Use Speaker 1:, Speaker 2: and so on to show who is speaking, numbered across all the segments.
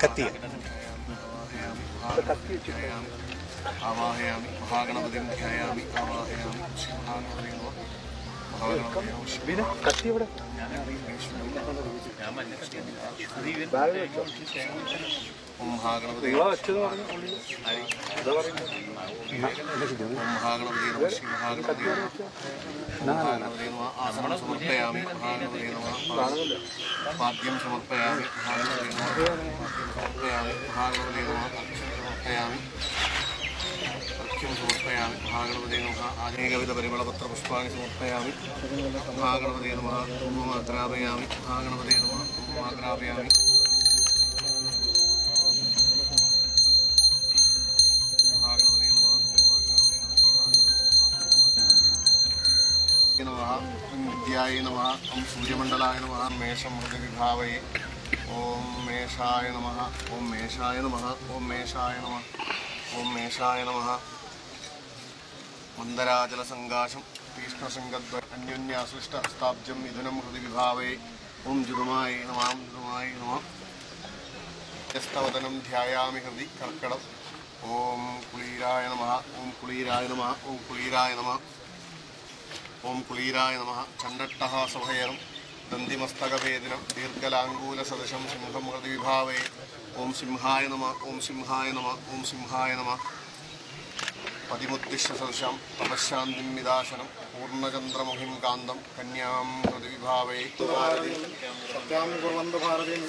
Speaker 1: കത്തിയ.
Speaker 2: ആവാഹയാമി മഹാഗണപതിം ധ്യായാമി ആവാഹയാമി മഹാഗണപതി നമഃ മഹാഗണപതി നമഃ
Speaker 1: കത്തി
Speaker 2: ആസനം സമർപ്പയാമി മഹാഗണപതി നമ പാദ്യം സമർപ്പയാമി മഹാഗണപതി നമ പാദ്യം സമർപ്പയാമി മഹാഗണപതി സമർപ്പയാമി മഹാഗണപതി നമഃ അനേകവിധ പരിമളപത്ര പുഷ്പാണി സമർപ്പയാമി മഹാഗണപതി നമഃ കുംഭമാഗ്രാപയാമി മഹാഗണപതി നമഃ കുംഭമാഗ്രാപയാമി മഹാഗണപതി നമഃ കുംഭമാഗ്രാപയാമി നമഃ ഓം വിദ്യായ നമഃ ഓം സൂര്യമണ്ഡലായ നമഃ മേഷം ഹൃദയവിഭാവയെ ഓം മേഷായ നമഃ ഓം മേഷായ നമഃ ഓം മേഷായ നമഃ ഓം മേഷായ നമഃ മന്ദരാചലസങ്കാശം തീഷ്ണശൃംഗദ്വ അന്യോന്യാശ്ലിഷ്ട മിഥുനം ഹൃദി വിഭാവേ ഓം ജുതുമായി നമാം ജുതുമായി നമ. യസ്തവതനം ധ്യായാമി ഹൃദി കർക്കടം. ഓം കുളീരായ നമ ഓം കുളീരായ നമ ഓം കുളീരായ നമ. ഓം കുളീരായ നമ. ചണ്ടട്ടഹാസഭയരം ദന്തിമസ്തകവേദിനം ദീർഘലാംഗൂലസദൃശം സിംഹം ഹൃദി വിഭാവേ ഓം സിംഹായ നമ ഓം സിംഹായ നമ ഓം സിംഹായ നമ. പതിമുദ്ധിശ്വസദൃശം തപശാന്തിം വിദാശനം പൂർണചന്ദ്രമുഖിം കാന്തം കന്യാം പ്രതിവിഭാവേ
Speaker 3: സത്യാം ഭാരതി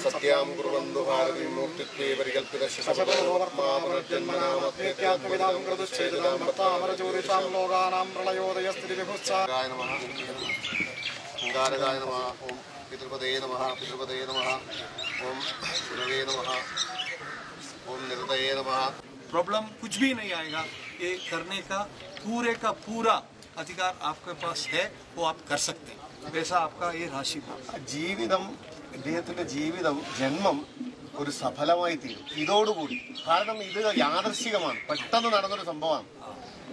Speaker 2: സത്യാം ഭാരതി നമ ഓം പിതൃപദേ നമ പിതൃപദേ നമ ഓം ശിവേ നമ ഓം നിരതയേ നമ.
Speaker 4: प्रॉब्लम कुछ भी नहीं आएगा ये करने का पूरे का पूरा अधिकार आपके पास है वो आप कर सकते हैं वैसा आपका ये राशि
Speaker 2: ജീവിതം ഇദ്ദേഹത്തിന്റെ ജീവിതം ജന്മം ഒരു സഫലമായി തീരും ഇതോടുകൂടി കാരണം ഇത് യാദർശികമാണ് പെട്ടെന്ന് നടന്നൊരു സംഭവമാണ്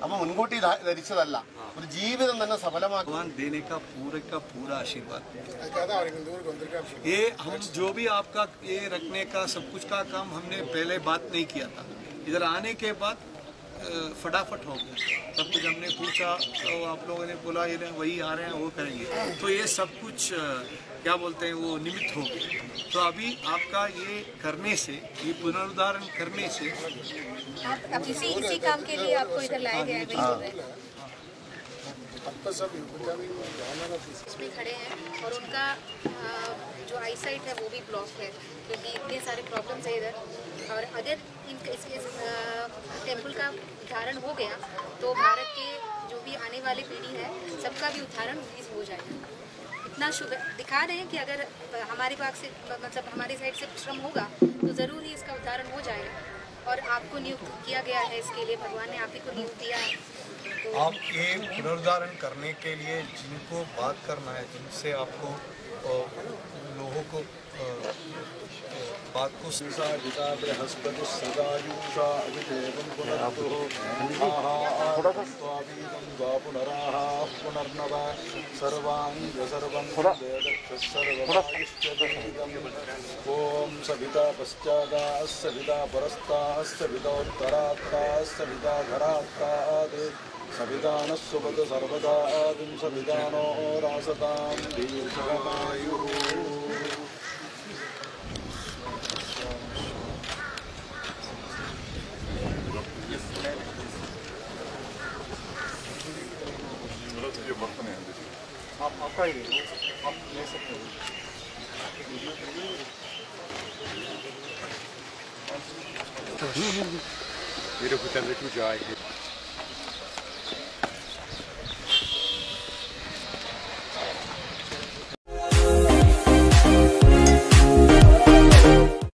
Speaker 2: അപ്പൊ മുൻകൂട്ടി ധ- ധരിച്ചതല്ല ഒരു ജീവിതം തന്നെ സഫലമാക്കി
Speaker 4: भगवान देने का पूरे का पूरा आशीर्वाद ये हम जो भी आपका ये रखने का सब कुछ का काम हमने पहले बात नहीं किया था इधर आने के बाद फटाफट हो गया। सब कुछ हमने पूछा तो आप लोगों ने बोला ये वही आ रहे हैं वो करेंगे। तो ये सब कुछ क्या बोलते हैं वो निमित्त हो गए तो अभी आपका ये करने से ये पुनरुद्धारण करने से
Speaker 5: आप अब इसी इसी काम के लिए आपको इधर लाया गया है इसमें खड़े हैं और उनका जो आई साइट है वो भी ब्लॉक है क्योंकि इतने सारे प्रॉब्लम्स है इधर। और अगर इन इस, इस टेंपल का उदाहरण हो गया तो भारत के जो भी आने वाली पीढ़ी है सबका भी उदाहरण इस हो जाएगा। इतना शुभ दिखा रहे हैं कि अगर हमारे पास से मतलब हमारी साइड से श्रम होगा तो ज़रूर ही इसका उदाहरण हो जाएगा। और आपको नियुक्त किया गया है इसके लिए भगवान ने आप ही को नियुक्त दिया है।
Speaker 4: आप ये पुनर्धारण करने के लिए जिनको बात करना है जिनसे आपको लोगों को बात को
Speaker 3: बृहस्पति सदायुषा अभिदेवं पुनरतुः स्वावीदं वा पुनराः पुनर्नव सर्वाङ्ग सर्वं ॐ सविता पश्चादाः सविता परस्ताः सवितोत्तरात्ताः सविता धरात्तात् सविता नः सुपद सर्वदा आदिं सवितानो रासतां दीर्घमायुः
Speaker 4: ही है, आप ले सकते हो
Speaker 1: Beautiful temperature, Jai.